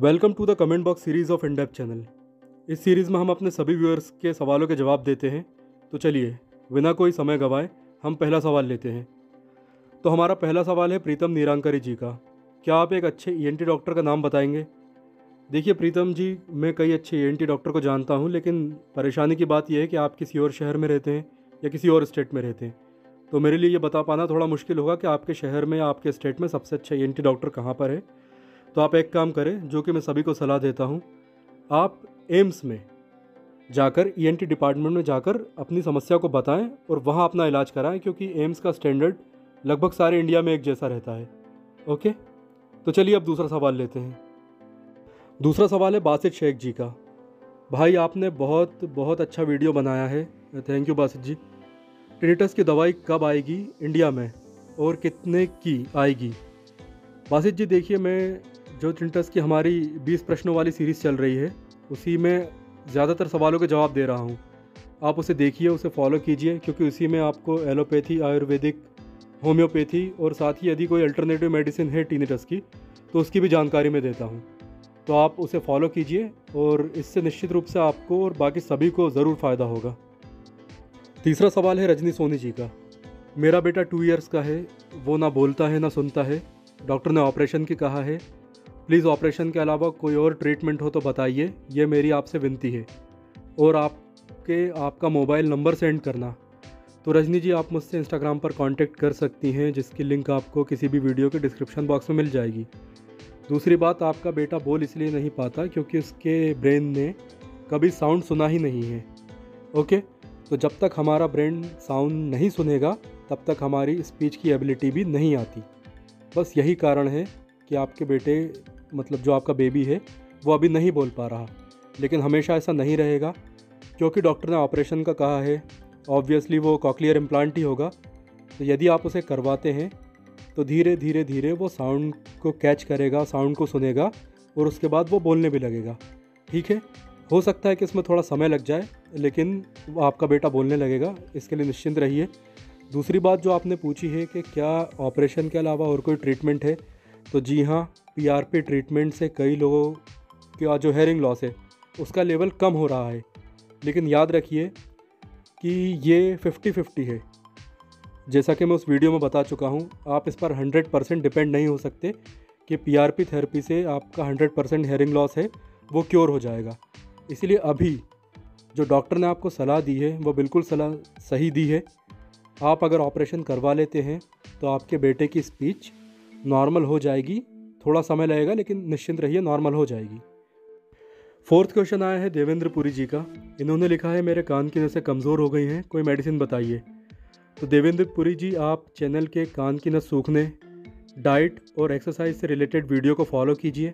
Welcome to the comment box series of इंडेप channel. इस series में हम अपने सभी व्यूअर्स के सवालों के जवाब देते हैं। तो चलिए, बिना कोई समय गवाए, हम पहला सवाल लेते हैं। तो हमारा पहला सवाल है प्रीतम नीरांकरी जी का। क्या आप एक अच्छे ईएनटी डॉक्टर का नाम बताएँगे? देखिए, प्रीतम जी, मैं कई अच्छे ई डॉक्टर को जानता हूँ, लेकिन परेशानी की बात यह है कि आप किसी और शहर में रहते हैं या किसी और स्टेट में रहते हैं। तो मेरे लिए ये बता पाना थोड़ा मुश्किल होगा कि आपके शहर में या आपके स्टेट में सबसे अच्छा ई डॉक्टर कहाँ पर है। तो आप एक काम करें, जो कि मैं सभी को सलाह देता हूँ, आप एम्स में जाकर ईएनटी डिपार्टमेंट में जाकर अपनी समस्या को बताएँ और वहाँ अपना इलाज कराएँ, क्योंकि एम्स का स्टैंडर्ड लगभग सारे इंडिया में एक जैसा रहता है। ओके? तो चलिए अब दूसरा सवाल लेते हैं। दूसरा सवाल है बासित शेख जी का। भाई, आपने बहुत बहुत अच्छा वीडियो बनाया है। Thank you Basit ji. Tinnitus की दवाई कब आएगी इंडिया में और कितने की आएगी? बासित जी, देखिए, मैं जो टिनिटस की हमारी 20 प्रश्नों वाली सीरीज़ चल रही है। उसी में ज़्यादातर सवालों के जवाब दे रहा हूँ। आप उसे देखिए, उसे फॉलो कीजिए, क्योंकि उसी में आपको एलोपैथी आयुर्वेदिक होम्योपैथी और साथ ही यदि कोई अल्टरनेटिव मेडिसिन है टीनिटस की तो उसकी भी जानकारी मैं देता हूँ। तो आप उसे फॉलो कीजिए और इससे निश्चित रूप से आपको और बाकी सभी को ज़रूर फ़ायदा होगा। तीसरा सवाल है रजनी सोनी जी का। मेरा बेटा टू इयर्स का है, वो ना बोलता है, ना सुनता है। डॉक्टर ने ऑपरेशन की कहा है। प्लीज़ ऑपरेशन के अलावा कोई और ट्रीटमेंट हो तो बताइए। ये मेरी आपसे विनती है। और आपके, आपका मोबाइल नंबर सेंड करना। तो रजनी जी, आप मुझसे इंस्टाग्राम पर कांटेक्ट कर सकती हैं, जिसकी लिंक आपको किसी भी वीडियो के डिस्क्रिप्शन बॉक्स में मिल जाएगी। दूसरी बात, आपका बेटा बोल इसलिए नहीं पाता क्योंकि उसके ब्रेन ने कभी साउंड सुना ही नहीं है। ओके? तो जब तक हमारा ब्रेन साउंड नहीं सुनेगा, तब तक हमारी स्पीच की एबिलिटी भी नहीं आती। बस यही कारण है कि आपके बेटे मतलब जो आपका बेबी है, वो अभी नहीं बोल पा रहा। लेकिन हमेशा ऐसा नहीं रहेगा, क्योंकि डॉक्टर ने ऑपरेशन का कहा है ऑब्वियसली वो कॉकलियर इम्प्लांट ही होगा। तो यदि आप उसे करवाते हैं तो धीरे धीरे धीरे वो साउंड को कैच करेगा साउंड को सुनेगा, और उसके बाद वो बोलने भी लगेगा। ठीक है? हो सकता है कि इसमें थोड़ा समय लग जाए, लेकिन आपका बेटा बोलने लगेगा, इसके लिए निश्चिंत रहिए। दूसरी बात जो आपने पूछी है कि क्या ऑपरेशन के अलावा और कोई ट्रीटमेंट है तो जी हाँ पीआरपी ट्रीटमेंट से कई लोगों का जो हेयरिंग लॉस है, उसका लेवल कम हो रहा है। लेकिन याद रखिए कि ये फिफ्टी फिफ्टी है। जैसा कि मैं उस वीडियो में बता चुका हूँ, आप इस पर हंड्रेड परसेंट डिपेंड नहीं हो सकते कि पीआरपी थेरेपी से आपका हंड्रेड परसेंट हेयरिंग लॉस है, वो क्योर हो जाएगा। इसलिए अभी जो डॉक्टर ने आपको सलाह दी है, वो बिल्कुल सलाह सही दी है। आप अगर ऑपरेशन करवा लेते हैं तो आपके बेटे की स्पीच नॉर्मल हो जाएगी। थोड़ा समय लगेगा, लेकिन निश्चिंत रहिए नॉर्मल हो जाएगी। फोर्थ क्वेश्चन आया है देवेंद्र पुरी जी का। इन्होंने लिखा है, मेरे कान की नसें कमज़ोर हो गई हैं, कोई मेडिसिन बताइए। तो देवेंद्र पुरी जी, आप चैनल के कान की नस सूखने डाइट और एक्सरसाइज से रिलेटेड वीडियो को फॉलो कीजिए।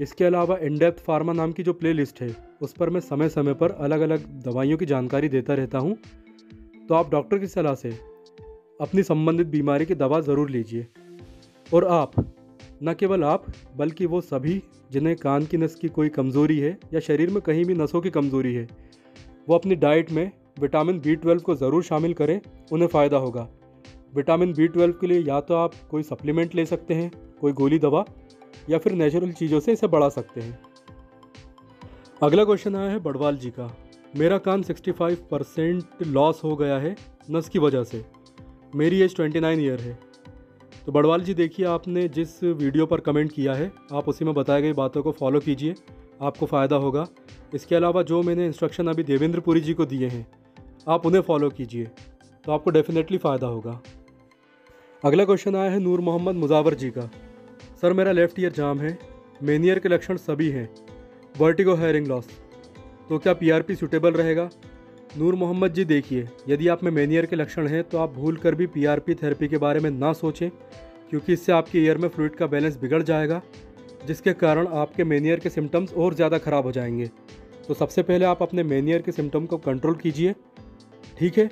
इसके अलावा इनडेप्थ फार्मा नाम की जो प्ले लिस्ट है, उस पर मैं समय समय पर अलग अलग दवाइयों की जानकारी देता रहता हूँ। तो आप डॉक्टर की सलाह से अपनी संबंधित बीमारी की दवा ज़रूर लीजिए। और आप न केवल आप, बल्कि वो सभी, जिन्हें कान की नस की कोई कमज़ोरी है, या शरीर में कहीं भी नसों की कमज़ोरी है, वो अपनी डाइट में विटामिन बी ट्वेल्व को ज़रूर शामिल करें, उन्हें फ़ायदा होगा। विटामिन बी ट्वेल्व के लिए या तो आप कोई सप्लीमेंट ले सकते हैं, कोई गोली दवा, या फिर नेचुरल चीज़ों से इसे बढ़ा सकते हैं। अगला क्वेश्चन आया है बड़वाल जी का। मेरा कान 65 परसेंट लॉस हो गया है, नस की वजह से। मेरी एज 29 ईयर है। तो बड़वाल जी, देखिए आपने जिस वीडियो पर कमेंट किया है, आप उसी में बताई गई बातों को फॉलो कीजिए, आपको फ़ायदा होगा। इसके अलावा जो मैंने इंस्ट्रक्शन अभी देवेंद्र पुरी जी को दिए हैं, आप उन्हें फॉलो कीजिए तो आपको डेफिनेटली फ़ायदा होगा। अगला क्वेश्चन आया है नूर मोहम्मद मुजावर जी का। सर, मेरा लेफ़्ट ईयर जाम है मेनियर के लक्षण सभी हैं वर्टिगो हेयरिंग लॉस तो क्या पीआरपी सूटेबल रहेगा? नूर मोहम्मद जी, देखिए, यदि आप में मेनियर के लक्षण हैं तो आप भूल कर भी पीआरपी थेरेपी के बारे में ना सोचें, क्योंकि इससे आपके ईयर में फ्लूइड का बैलेंस बिगड़ जाएगा, जिसके कारण आपके मेनियर के सिम्टम्स और ज़्यादा ख़राब हो जाएँगे। तो सबसे पहले आप अपने मेनियर के सिम्टम को कंट्रोल कीजिए, ठीक है?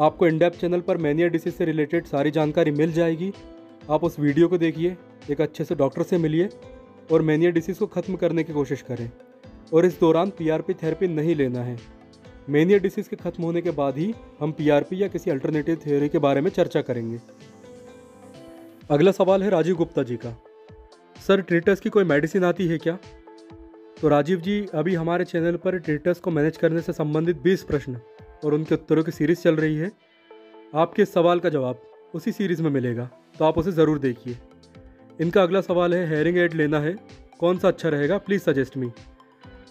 आपको इंडेप चैनल पर मेनियर डिसीज से रिलेटेड सारी जानकारी मिल जाएगी। आप उस वीडियो को देखिए, एक अच्छे से डॉक्टर से मिलिए और मेनियर डिसीज़ को ख़त्म करने की कोशिश करें। और इस दौरान पीआरपी थेरेपी नहीं लेना है। मेनियर डिसीज़ के ख़त्म होने के बाद ही हम पीआरपी या किसी अल्टरनेटिव थ्योरी के बारे में चर्चा करेंगे। अगला सवाल है राजीव गुप्ता जी का। सर ट्रीटस की कोई मेडिसिन आती है क्या? तो राजीव जी, अभी हमारे चैनल पर ट्रीटस को मैनेज करने से संबंधित 20 प्रश्न और उनके उत्तरों की सीरीज़ चल रही है। आपके सवाल का जवाब उसी सीरीज़ में मिलेगा तो आप उसे ज़रूर देखिए। इनका अगला सवाल है हेयरिंग एड लेना है, कौन सा अच्छा रहेगा? प्लीज़ सजेस्ट मी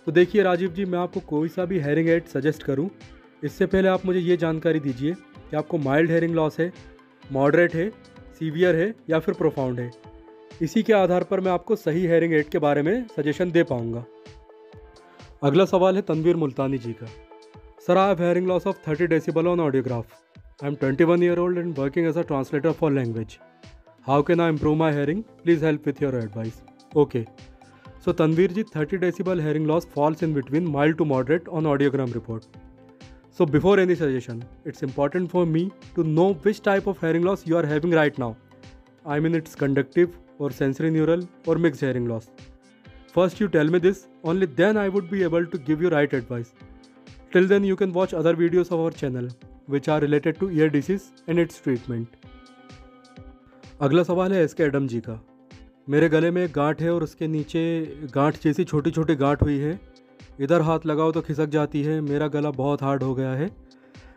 तो देखिए राजीव जी, मैं आपको कोई सा भी हेयरिंग एड सजेस्ट करूँ, इससे पहले आप मुझे ये जानकारी दीजिए कि आपको माइल्ड हेयरिंग लॉस है मॉडरेट है सीवियर है या फिर प्रोफाउंड है। इसी के आधार पर मैं आपको सही हेयरिंग एड के बारे में सजेशन दे पाऊँगा। अगला सवाल है तनवीर मुल्तानी जी का। Sir I have hearing loss of thirty decibel on audiograph I am twenty one year old and working as a translator for language how can I improve my hearing please help with your advice okay so Tanveer ji thirty decibel hearing loss falls in between mild to moderate on audiogram report so before any suggestion it's important for me to know which type of hearing loss you are having right now I mean it's conductive और sensory neural और mix hearing loss first you tell me this only then I would be able to give you right advice till then you can watch other videos of our channel which are related to ear disease and its treatment अगला सवाल है S K Adam ji का। मेरे गले में एक गांठ है और उसके नीचे गांठ जैसी छोटी छोटी गांठ हुई है। इधर हाथ लगाओ तो खिसक जाती है। मेरा गला बहुत हार्ड हो गया है।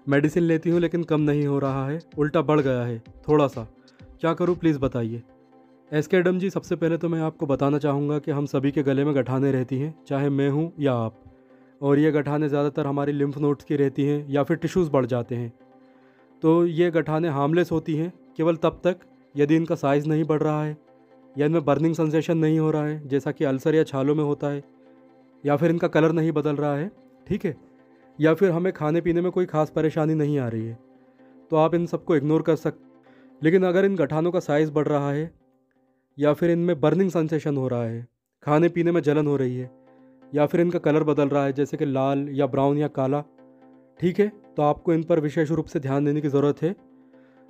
मेडिसिन लेती हूँ लेकिन कम नहीं हो रहा है। उल्टा बढ़ गया है थोड़ा सा क्या करूँ प्लीज़ बताइए। एस के एडम जी, सबसे पहले तो मैं आपको बताना चाहूँगा कि हम सभी के गले में गठाने रहती हैं, चाहे मैं हूँ या आप। और ये गठाने ज़्यादातर हमारी लिम्फ नोट्स की रहती हैं या फिर टिश्यूज़ बढ़ जाते हैं। तो ये गठाने हार्मलेस होती हैं, केवल तब तक यदि इनका साइज़ नहीं बढ़ रहा है। या इनमें बर्निंग सेंसेशन नहीं हो रहा है, जैसा कि अल्सर या छालों में होता है, या फिर इनका कलर नहीं बदल रहा है, ठीक है? या फिर हमें खाने पीने में कोई ख़ास परेशानी नहीं आ रही है तो आप इन सबको इग्नोर कर सक, लेकिन अगर इन गठानों का साइज़ बढ़ रहा है, या फिर इनमें बर्निंग सेंसेशन हो रहा है, खाने पीने में जलन हो रही है, या फिर इनका कलर बदल रहा है, जैसे कि लाल या ब्राउन या काला, ठीक है? तो आपको इन पर विशेष रूप से ध्यान देने की ज़रूरत है।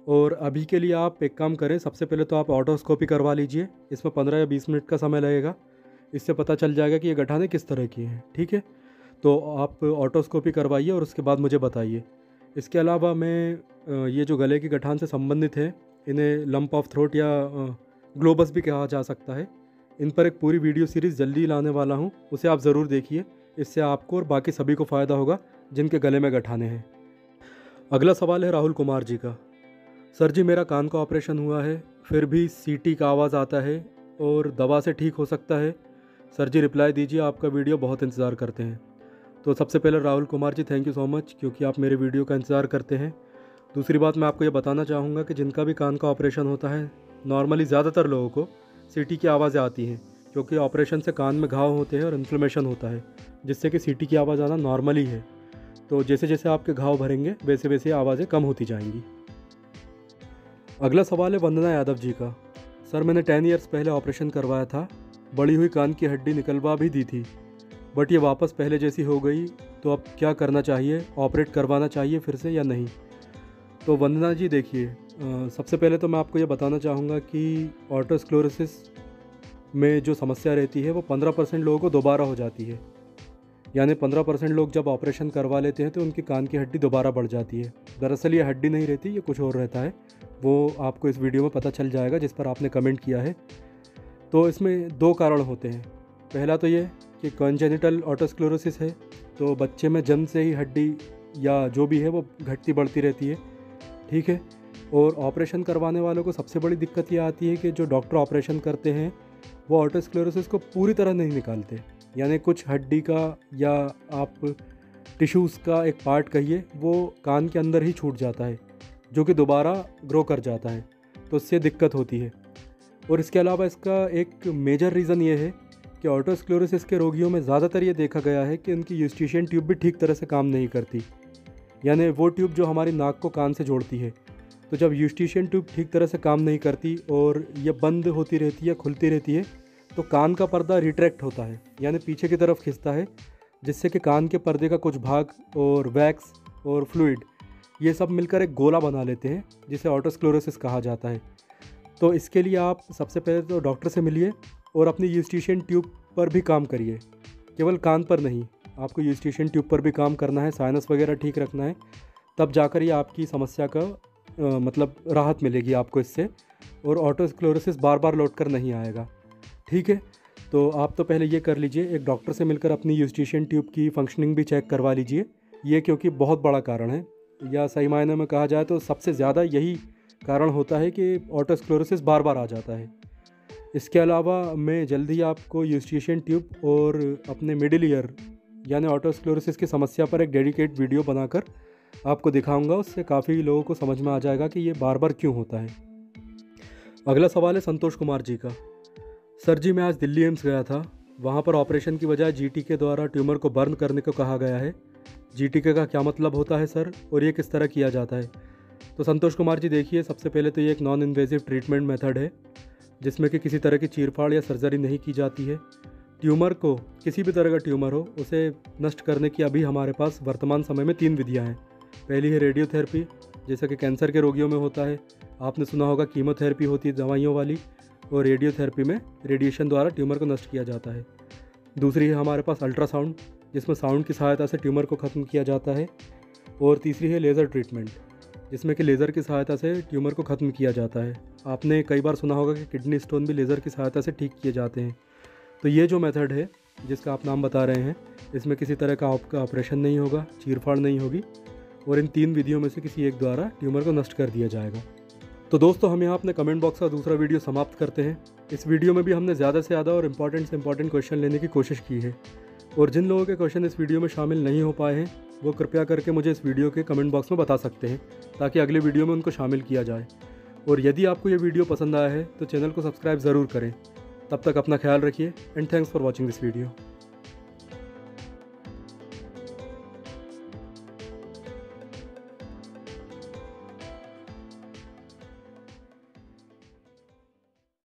और अभी के लिए आप एक काम करें, सबसे पहले तो आप ऑटोस्कोपी करवा लीजिए। इसमें पंद्रह या बीस मिनट का समय लगेगा। इससे पता चल जाएगा कि ये गठाने किस तरह की हैं, ठीक है? तो आप ऑटोस्कोपी करवाइए और उसके बाद मुझे बताइए। इसके अलावा मैं ये जो गले की गठान से संबंधित है, इन्हें लंप ऑफ़ थ्रोट या ग्लोबस भी कहा जा सकता है। इन पर एक पूरी वीडियो सीरीज़ जल्दी लाने वाला हूँ, उसे आप ज़रूर देखिए। इससे आपको और बाकी सभी को फ़ायदा होगा जिनके गले में गठाने हैं। अगला सवाल है राहुल कुमार जी का। सर जी, मेरा कान का ऑपरेशन हुआ है, फिर भी सीटी का आवाज़ आता है और दवा से ठीक हो सकता है। सर जी, रिप्लाई दीजिए, आपका वीडियो बहुत इंतज़ार करते हैं। तो सबसे पहले Rahul Kumar ji thank you so much क्योंकि आप मेरे वीडियो का इंतज़ार करते हैं। दूसरी बात, मैं आपको ये बताना चाहूँगा कि जिनका भी कान का ऑपरेशन होता है, नॉर्मली ज़्यादातर लोगों को सीटी की आवाज़ें आती हैं क्योंकि ऑपरेशन से कान में घाव होते हैं और इन्फ्लेमेशन होता है, जिससे कि सीटी की आवाज़ आना नॉर्मली है। तो जैसे जैसे आपके घाव भरेंगे वैसे वैसे आवाज़ें कम होती जाएँगी। अगला सवाल है वंदना यादव जी का। सर, मैंने टेन ईयर्स पहले ऑपरेशन करवाया था, बड़ी हुई कान की हड्डी निकलवा भी दी थी, बट ये वापस पहले जैसी हो गई तो अब क्या करना चाहिए, ऑपरेट करवाना चाहिए फिर से या नहीं? तो वंदना जी देखिए सबसे पहले तो मैं आपको ये बताना चाहूँगा कि ऑटोस्क्लोरोसिस में जो समस्या रहती है, वो पंद्रह परसेंट लोगों को दोबारा हो जाती है। यानी पंद्रह परसेंट लोग जब ऑपरेशन करवा लेते हैं तो उनकी कान की हड्डी दोबारा बढ़ जाती है। दरअसल ये हड्डी नहीं रहती, ये कुछ और रहता है। वो आपको इस वीडियो में पता चल जाएगा, जिस पर आपने कमेंट किया है। तो इसमें दो कारण होते हैं। पहला तो ये कि कॉन्जेनिटल ऑटोस्क्लोरोसिस है तो बच्चे में जन्म से ही हड्डी या जो भी है वो घटती बढ़ती रहती है। ठीक है? और ऑपरेशन करवाने वालों को सबसे बड़ी दिक्कत ये आती है कि जो डॉक्टर ऑपरेशन करते हैं, वो ऑटोस्क्लोरोसिस को पूरी तरह नहीं निकालते। यानी कुछ हड्डी का या आप टिश्यूज़ का एक पार्ट कहिए, वो कान के अंदर ही छूट जाता है, जो कि दोबारा ग्रो कर जाता है तो उससे दिक्कत होती है। और इसके अलावा इसका एक मेजर रीज़न ये है कि ऑटोस्क्लोरोसिस के रोगियों में ज़्यादातर ये देखा गया है कि उनकी यूस्टिशियन ट्यूब भी ठीक तरह से काम नहीं करती। यानी वो ट्यूब जो हमारी नाक को कान से जोड़ती है तो जब यूस्टिशियन ट्यूब ठीक तरह से काम नहीं करती और यह बंद होती रहती है, खुलती रहती है तो कान का पर्दा रिट्रैक्ट होता है यानी पीछे की तरफ़ खिंचता है जिससे कि कान के पर्दे का कुछ भाग और वैक्स और फ्लूइड ये सब मिलकर एक गोला बना लेते हैं जिसे ऑटोस्क्लोरोसिस कहा जाता है। तो इसके लिए आप सबसे पहले तो डॉक्टर से मिलिए और अपनी यूस्टिशियन ट्यूब पर भी काम करिए। केवल कान पर नहीं आपको यूस्टिशियन ट्यूब पर भी काम करना है साइनस वगैरह ठीक रखना है तब जाकर ये आपकी समस्या का आ, मतलब राहत मिलेगी आपको इससे और ऑटोस्क्लोरोसिस बार बार लौट कर नहीं आएगा। ठीक है? तो आप तो पहले ये कर लीजिए, एक डॉक्टर से मिलकर अपनी यूस्टिशियन ट्यूब की फंक्शनिंग भी चेक करवा लीजिए। ये क्योंकि बहुत बड़ा कारण है। या सही मायने में कहा जाए तो सबसे ज़्यादा यही कारण होता है कि ऑटोस्क्लोरोसिस बार बार आ जाता है। इसके अलावा मैं जल्दी आपको यूस्टिशियन ट्यूब और अपने मिडिल ईयर यानी ऑटोस्क्लोरोसिस की समस्या पर एक डेडिकेट वीडियो बनाकर आपको दिखाऊँगा। उससे काफ़ी लोगों को समझ में आ जाएगा कि ये बार बार क्यों होता है। अगला सवाल है संतोष कुमार जी का। सर जी, मैं आज दिल्ली एम्स गया था। वहाँ पर ऑपरेशन की बजाय जी के द्वारा ट्यूमर को बर्न करने को कहा गया है। जी का क्या मतलब होता है, सर? और ये किस तरह किया जाता है? तो संतोष कुमार जी, देखिए, सबसे पहले तो ये एक नॉन इन्वेजिव ट्रीटमेंट मेथड है, जिसमें कि किसी तरह की चीरफाड़ या सर्जरी नहीं की जाती है। ट्यूमर को, किसी भी तरह का ट्यूमर हो, उसे नष्ट करने की अभी हमारे पास वर्तमान समय में तीन विधियाँ हैं। पहली है रेडियोथेरेपी जैसा कि कैंसर के रोगियों में होता है। आपने सुना होगा कीमोथेरेपी होती है दवाइयों वाली। और रेडियोथेरेपी में रेडिएशन द्वारा ट्यूमर को नष्ट किया जाता है। दूसरी है हमारे पास अल्ट्रासाउंड जिसमें साउंड की सहायता से ट्यूमर को ख़त्म किया जाता है। और तीसरी है लेज़र ट्रीटमेंट जिसमें कि लेज़र की सहायता से ट्यूमर को ख़त्म किया जाता है। आपने कई बार सुना होगा कि किडनी स्टोन भी लेज़र की सहायता से ठीक किए जाते हैं। तो ये जो मेथड है, जिसका आप नाम बता रहे हैं, इसमें किसी तरह का आपका ऑपरेशन नहीं होगा चीरफाड़ नहीं होगी। और इन तीन विधियों में से किसी एक द्वारा ट्यूमर को नष्ट कर दिया जाएगा। तो दोस्तों, हम यहाँ अपने कमेंट बॉक्स का दूसरा वीडियो समाप्त करते हैं। इस वीडियो में भी हमने ज़्यादा से ज़्यादा और इंपॉर्टेंट से इंपॉर्टेंट क्वेश्चन लेने की कोशिश की है। और जिन लोगों के क्वेश्चन इस वीडियो में शामिल नहीं हो पाए हैं, वो कृपया करके मुझे इस वीडियो के कमेंट बॉक्स में बता सकते हैं, ताकि अगले वीडियो में उनको शामिल किया जाए। और यदि आपको ये वीडियो पसंद आया है तो चैनल को सब्सक्राइब ज़रूर करें। तब तक अपना ख्याल रखिए and thanks for watching this video